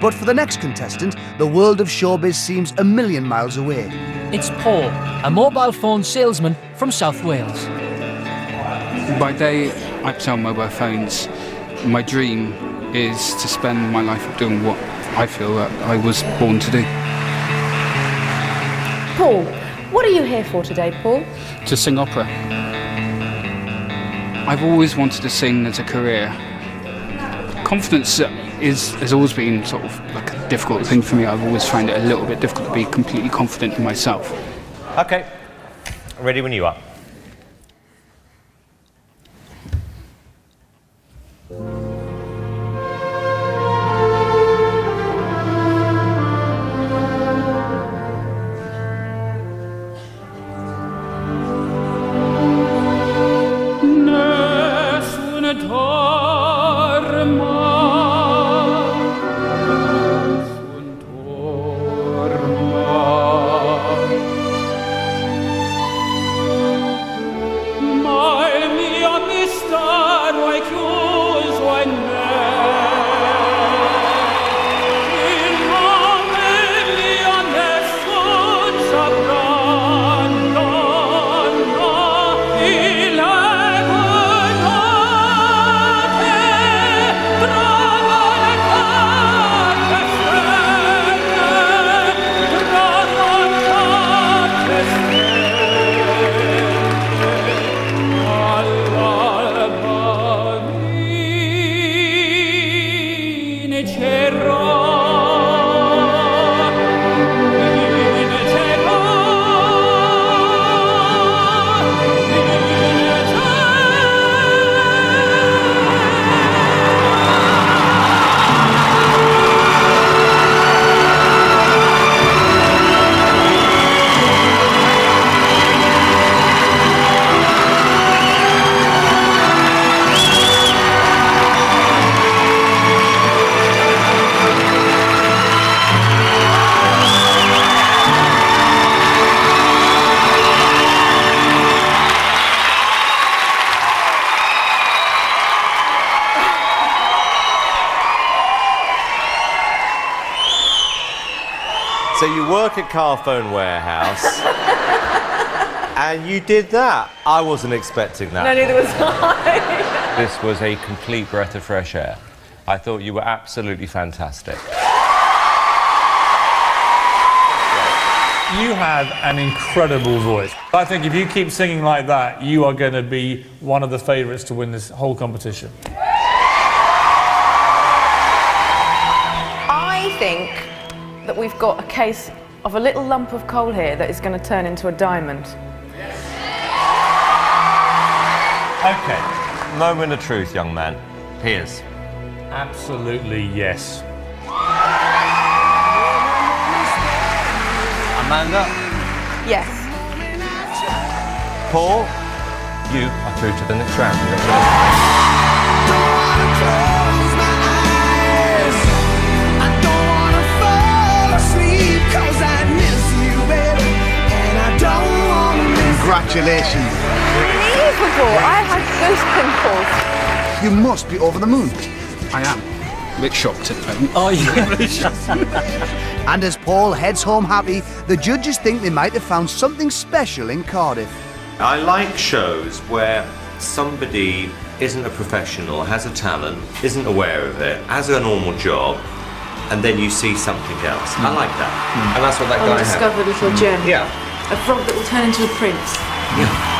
But for the next contestant, the world of showbiz seems a million miles away. It's Paul, a mobile phone salesman from South Wales. By day, I sell mobile phones. My dream is to spend my life doing what I feel that I was born to do. Paul, what are you here for today, Paul? To sing opera. I've always wanted to sing as a career. Confidence uh, is has always been sort of like a difficult thing for me. I've always found it a little bit difficult to be completely confident in myself. Okay. Ready when you are. Mistero è So you work at Carphone Warehouse. and you did that. I wasn't expecting that. No, neither was I. This was a complete breath of fresh air. I thought you were absolutely fantastic. You have an incredible voice. I think if you keep singing like that, you are going to be one of the favourites to win this whole competition. I think that we've got a case of a little lump of coal here that is going to turn into a diamond. Okay. Moment of truth, young man. Piers. Absolutely yes. Amanda. Yes. Paul. You are through to the next round. Congratulations. Unbelievable. I had goose pimples. You must be over the moon. I am a bit shocked at the moment. Oh, yeah. And as Paul heads home happy, the judges think they might have found something special in Cardiff. I like shows where somebody isn't a professional, has a talent, isn't aware of it, has a normal job, and then you see something else. I mm. like that. Mm. And that's what that guy had. a little mm. gem. Yeah. A frog that will turn into a prince. Yeah.